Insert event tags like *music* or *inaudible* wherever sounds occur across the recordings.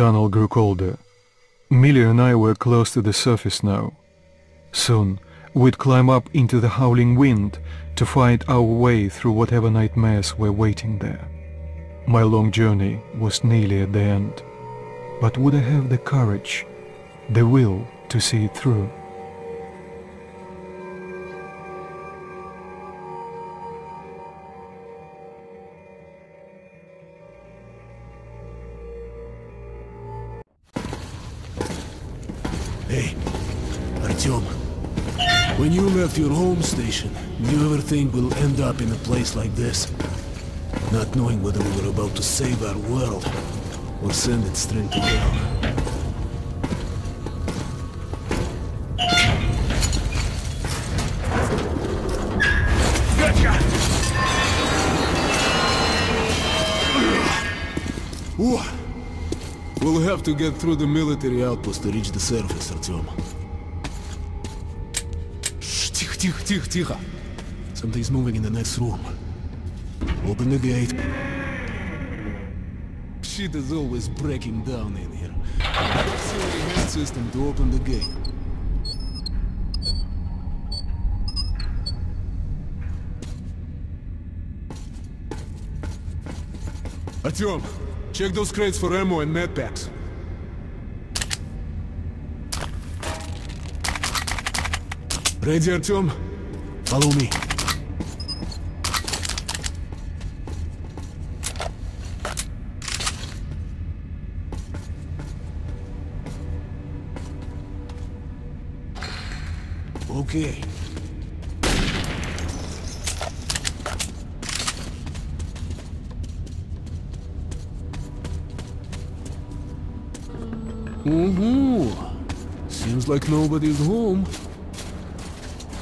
Tunnel grew colder. Miller and I were close to the surface now. Soon, we'd climb up into the howling wind to fight our way through whatever nightmares were waiting there. My long journey was nearly at the end. But would I have the courage, the will to see it through? Your home station, did you ever think we'll end up in a place like this? Not knowing whether we were about to save our world, or send it straight to hell. Ooh. We'll have to get through the military outpost to reach the surface, Artyom. тихо, тихо, тихо, тихо. Something's moving in the next room. Open the gate. Shit is always breaking down in here. Facility hand system to open the gate. Artyom, check those crates for ammo and med packs. Ready, Artyom? Follow me. Okay. Ooh, seems like nobody's home.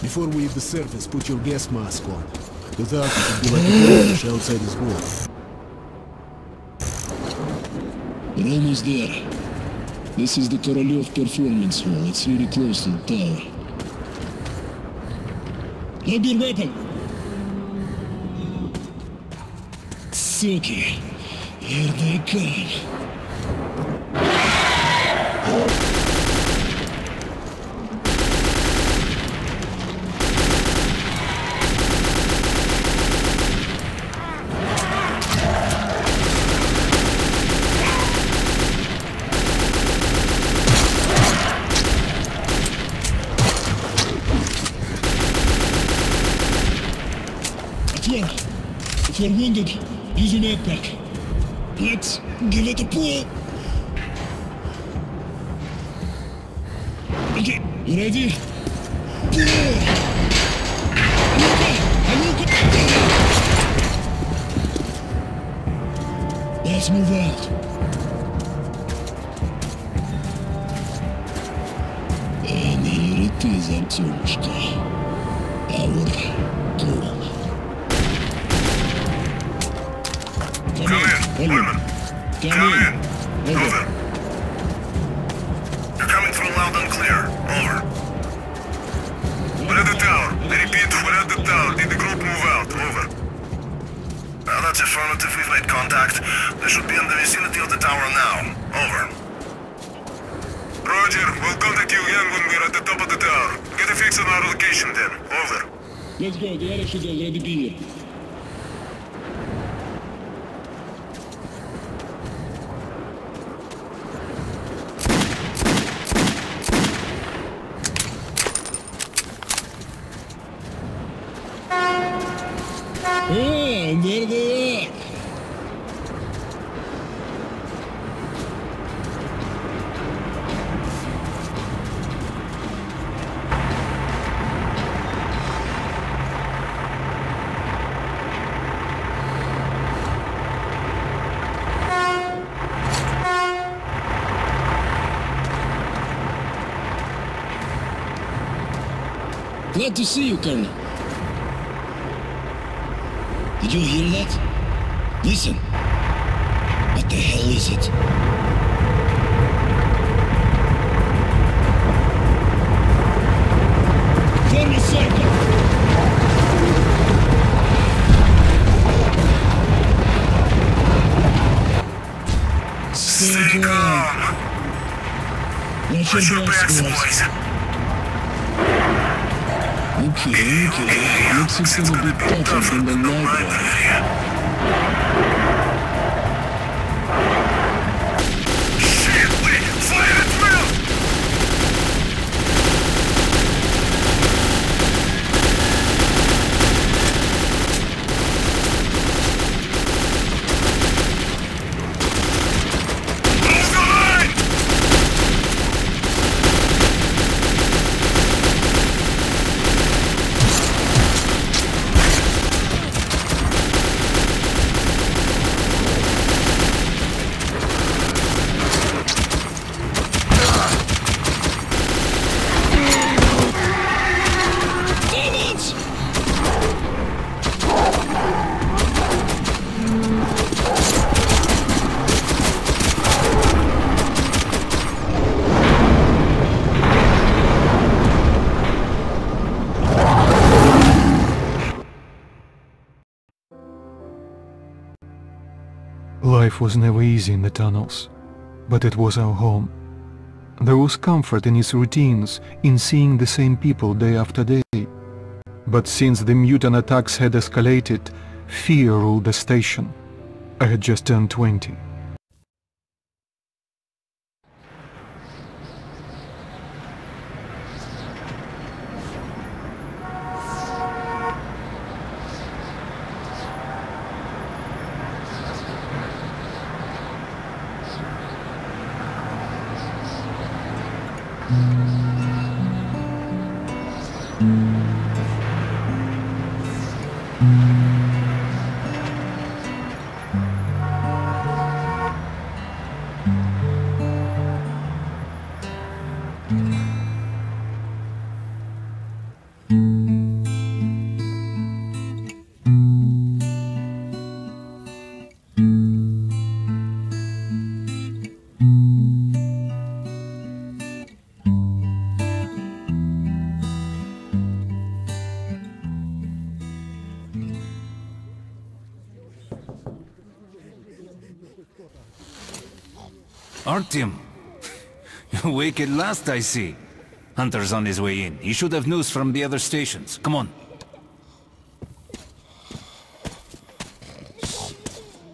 Before we leave the surface, put your gas mask on. Without it, it'd be like a goldfish outside his wall. We're almost there. This is the Korolev Performance Hall. It's really close to the tower. Grab your weapon! Suki! Here they come. You're wounded, use your med. Let's give it a pull. Okay, you ready? Pull! Let's move out. And here it is, Artyomушka. Our goal. Come, Come in, in, Coleman. Woodman. Come, Come in. in. Over. Over. You're coming through loud and clear. Over. We're at the tower. I repeat, we're at the tower. Did the group move out? Over. Well, that's affirmative. We've made contact. They should be in the vicinity of the tower now. Over. Roger. We'll contact you again when we're at the top of the tower. Get a fix on our location then. Over. Let's go. The other should already be Glad to see you, Colonel. Did you hear that? Listen. What the hell is it? Form a circle! Stay calm. Watch your your backs, backs, boys. boys. Okay, okay. Looks it's gonna be tougher than the night one. Was never easy in the tunnels, but it was our home. There was comfort in its routines, in seeing the same people day after day. But since the mutant attacks had escalated, fear ruled the station. I had just turned 20. Artyom! Awake at last, I see. Hunter's on his way in. He should have news from the other stations. Come on.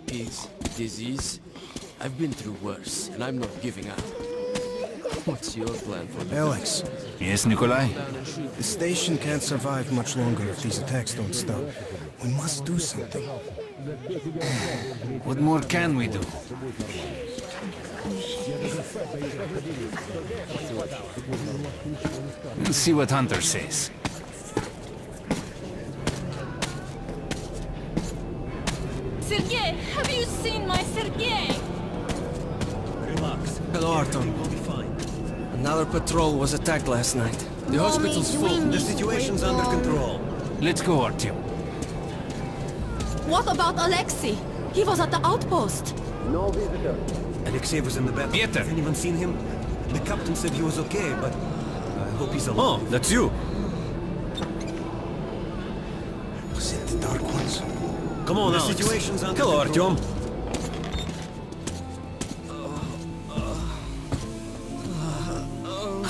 Peace, disease. I've been through worse, and I'm not giving up. What's your plan for me? Alex, Yes, Nikolai? the station can't survive much longer if these attacks don't stop. We must do something. What more can we do? We'll see what Hunter says. Sergei, have you seen my Sergei? Hello, Arton. Another patrol was attacked last night. The hospital's full. The situation's under control. Let's go, Artyom. What about Alexei? He was at the outpost. No visitor. Alexei was in the battle. Pieter. Has anyone seen him? The captain said he was okay, but I hope he's alive. Oh, that's you. Was it the Dark Ones? Come on, The Alex. situation's under Hello, control. Artyom.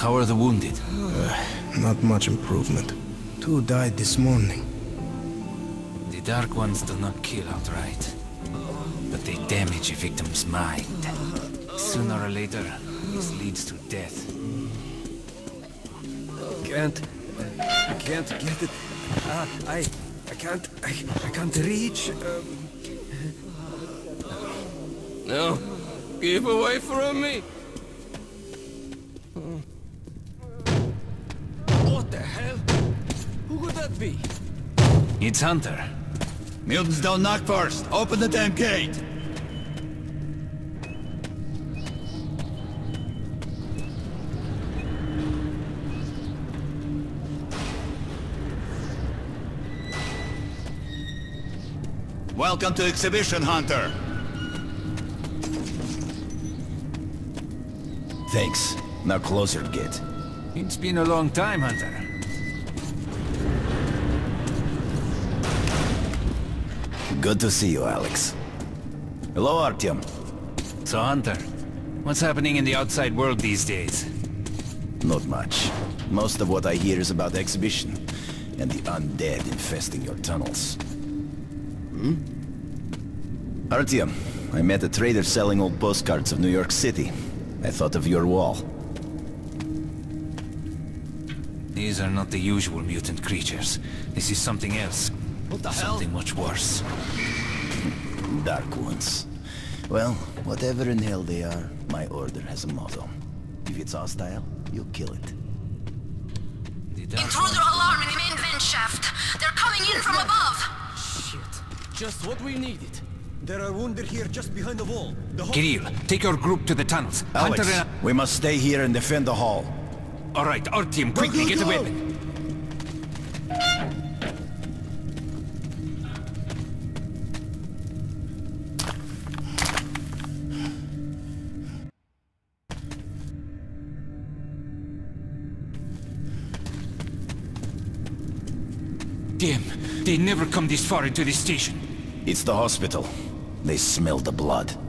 How are the wounded? Not much improvement. Two died this morning. The Dark Ones do not kill outright, but they damage a victim's mind. Sooner or later, this leads to death. Can't. I can't get it. Uh, I. I can't. I, I can't reach. Um, No, keep away from me. The hell? Who could that be? It's Hunter. Mutants don't knock first. Open the damn gate. Welcome to Exhibition Hunter. Thanks. Now closer, Git. It's been a long time, Hunter. Good to see you, Alex. Hello, Artyom. So, Hunter, What's happening in the outside world these days? Not much. Most of what I hear is about the exhibition and the undead infesting your tunnels. Hmm? Artyom, I met a trader selling old postcards of New York City. I thought of your wall. These are not the usual mutant creatures. This is something else. What the hell? Something much worse. Dark ones. Well, whatever in hell they are, my order has a motto. If it's hostile, you'll kill it. Intruder alarm in the main vent shaft. They're coming in from above. Shit. Just what we needed. There are wounded here just behind the wall. The Kirill, take your group to the tunnels. Alex, Hunter and... we must stay here and defend the hall. All right, our team, quickly get a weapon. Damn, they never come this far into this station. It's the hospital. They smell the blood.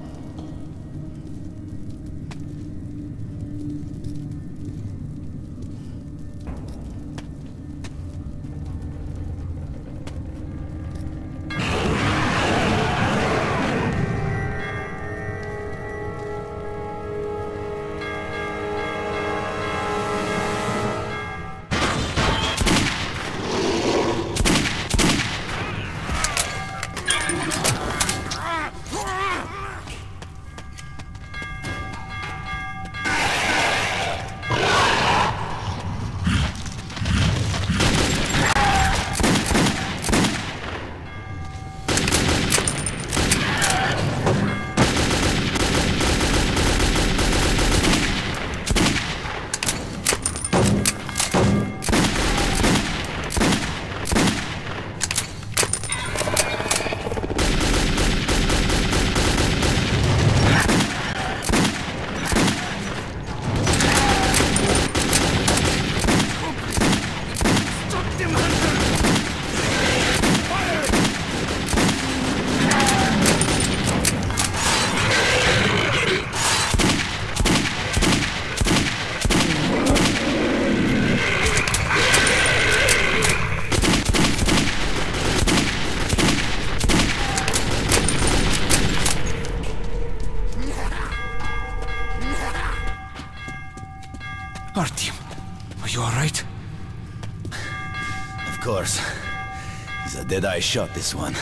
Course. He's a dead-eye shot, this one.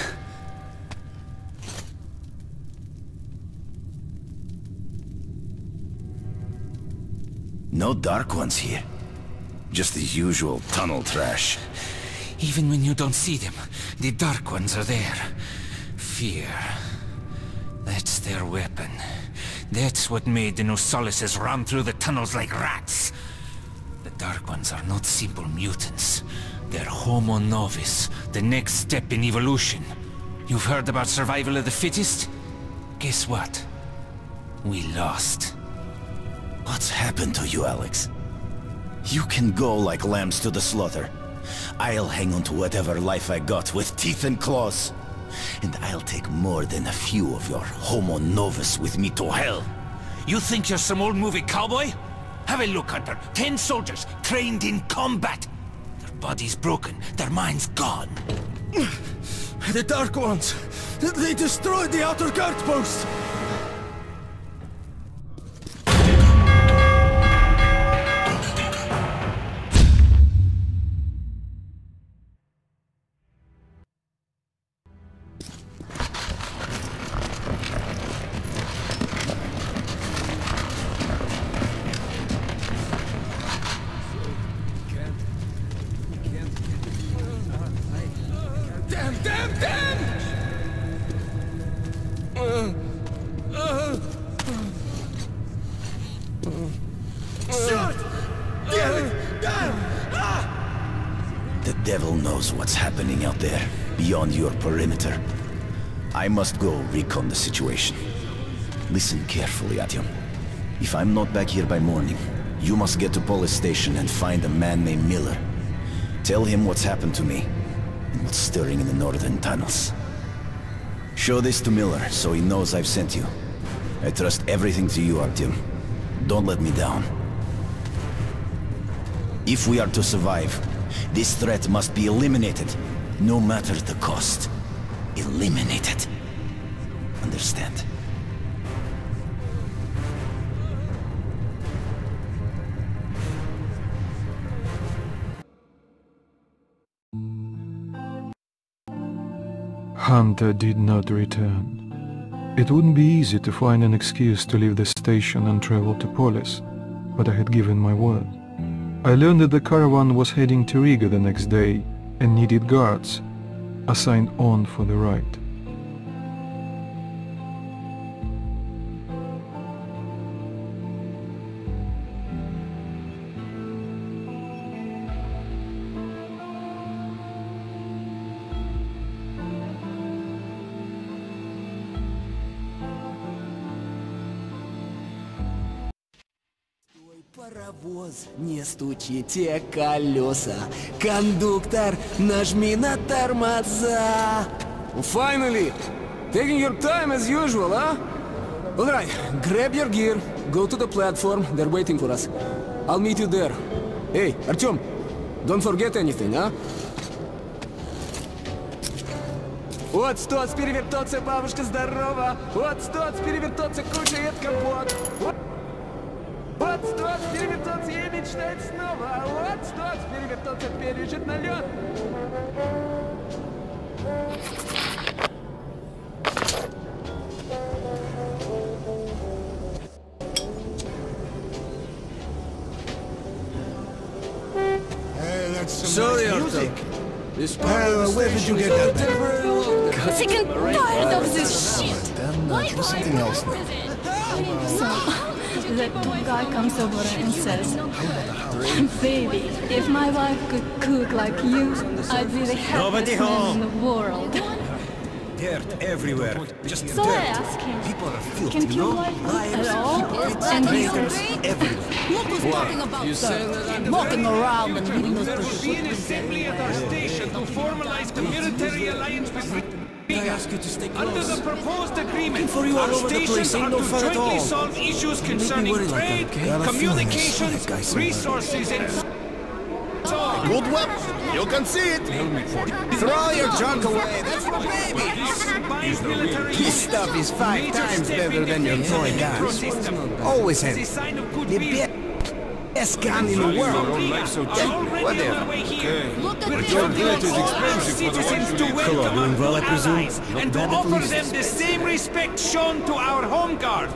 No Dark Ones here. Just the usual tunnel trash. Even when you don't see them, the Dark Ones are there. Fear. That's their weapon. That's what made the Nosalises run through the tunnels like rats. The Dark Ones are not simple mutants. They're Homo Novus, the next step in evolution. You've heard about survival of the fittest? Guess what? We lost. What's happened to you, Alex? You can go like lambs to the slaughter. I'll hang on to whatever life I got with teeth and claws. And I'll take more than a few of your Homo Novus with me to hell. You think you're some old movie cowboy? Have a look, Hunter. Ten soldiers, trained in combat. Bodies broken, their minds gone. The Dark Ones! They destroyed the outer guard post! Beyond your perimeter. I must go recon the situation. Listen carefully, Artyom. If I'm not back here by morning, you must get to Polis station and find a man named Miller. Tell him what's happened to me, and what's stirring in the northern tunnels. Show this to Miller, so he knows I've sent you. I trust everything to you, Artyom. Don't let me down. If we are to survive, this threat must be eliminated, no matter the cost. eliminate it. Understand? Hunter did not return. It wouldn't be easy to find an excuse to leave the station and travel to Polis, but I had given my word. I learned that the caravan was heading to Riga the next day and needed guards, assigned on for the ride. Стучите колеса. Кондуктор, нажми на тормоза. Finally! Taking your time as usual, huh? Alright, grab your gear, go to the platform, they're waiting for us. I'll meet you there. Hey, Artyom, don't forget anything, huh? Вот стоц, перевертоться, бабушка здорова! Вот стоц, перевертоться, кушает компот! Вот вот стоц, перевертоться и мечтает снова! Вот стоц, перевертоться, пережит налет! Hey, that's some Sorry, nice Artyom. music. This Uh, where did you get that? Sick and tired of this shit. Then uh, do something else now. So, the guy comes over and says, Baby, if my wife could cook like you, I'd be the happiest man home. in the world. Dirt everywhere. Just So I dirt. ask him, People are filthy, Can't you your know? wife cook Liars, at all? hypocrites, And he traitors, says, everywhere. Look who's talking about You say that I'm Walking around and leaving us to be an assembly at our station to formalize the military alliance between I ask you to stay close. Under the proposed agreement, for you all our over stations are no to fun jointly solve issues Don't make me concerning worry like that, trade, okay? I got a feeling I saw communications, that guy somewhere. resources, and so. Good weapon. You can see it. Throw your junk away. That's for babies. This stuff is five times better than your toy guns. Always have the be- best gun in the world. What Whatever. Look at We're this. jointly all our citizens to welcome doing well, I our presume? allies and to offer least. them the same respect shown to our home guard.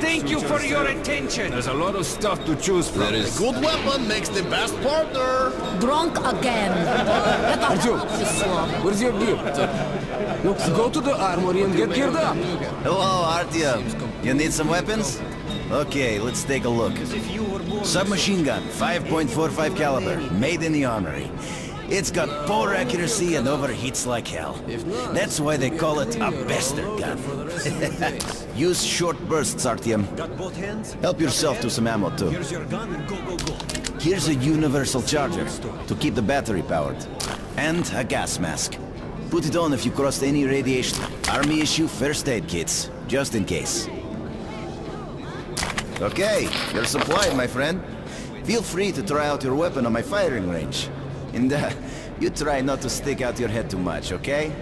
Thank you for your attention. There's a lot of stuff to choose from. A good weapon makes the best partner. Drunk again. Get the Artyom, hell out of this where's your gear? Look, go to the armory and get geared up. Hello, Artyom. You need some weapons? Okay, let's take a look. Submachine gun, 5.45 caliber, made in the armory. It's got poor accuracy and overheats like hell. That's why they call it a bastard gun. *laughs* Use short bursts, Artyom. Got both hands? Help yourself to some ammo too. Here's a universal charger to keep the battery powered. And a gas mask. Put it on if you crossed any radiation. Army issue first aid kits, just in case. Okay, you're supplied, my friend. Feel free to try out your weapon on my firing range. And uh, *laughs* you try not to stick out your head too much, okay?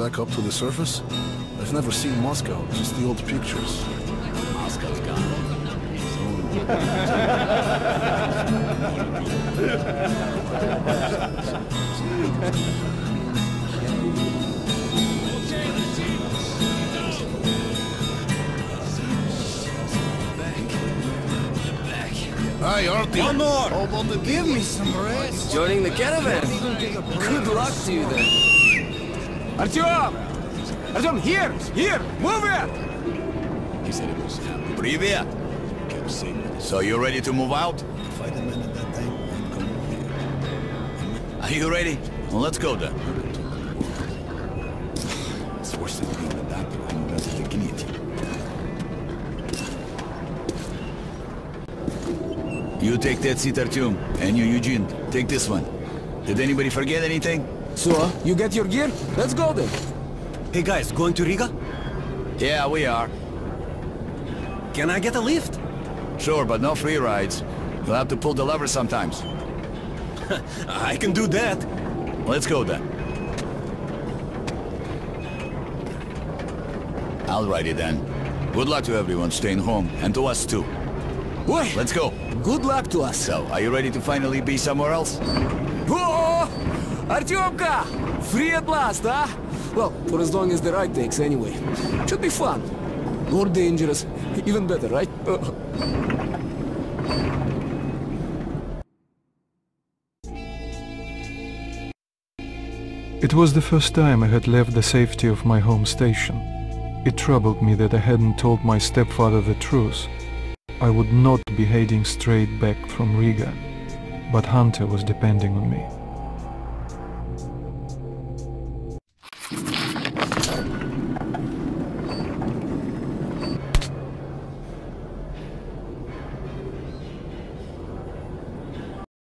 Back up to the surface? I've never seen Moscow, just the old pictures. Moscow's gone. Hey, Artie. One more. How about the Give me some rest. Joining the caravan. Good luck to you then. Artyom! Artyom, here! Here! Move it! Привет! So you ready to move out? Are you ready? Well, let's go then. You take that seat, Artyom, and you, Eugene, take this one. Did anybody forget anything? So, you get your gear? Let's go then. Hey guys, going to Riga? Yeah, we are. Can I get a lift? Sure, but no free rides. You'll have to pull the lever sometimes. *laughs* I can do that. Let's go then. Alrighty then. Good luck to everyone staying home, and to us too. Oi! Let's go. Good luck to us. So, are you ready to finally be somewhere else? Whoa! Artyomka! Free at last, huh? Well, for as long as the ride takes anyway. Should be fun. More dangerous. Even better, right? Uh. It was the first time I had left the safety of my home station. It troubled me that I hadn't told my stepfather the truth. I would not be heading straight back from Riga, but Hunter was depending on me.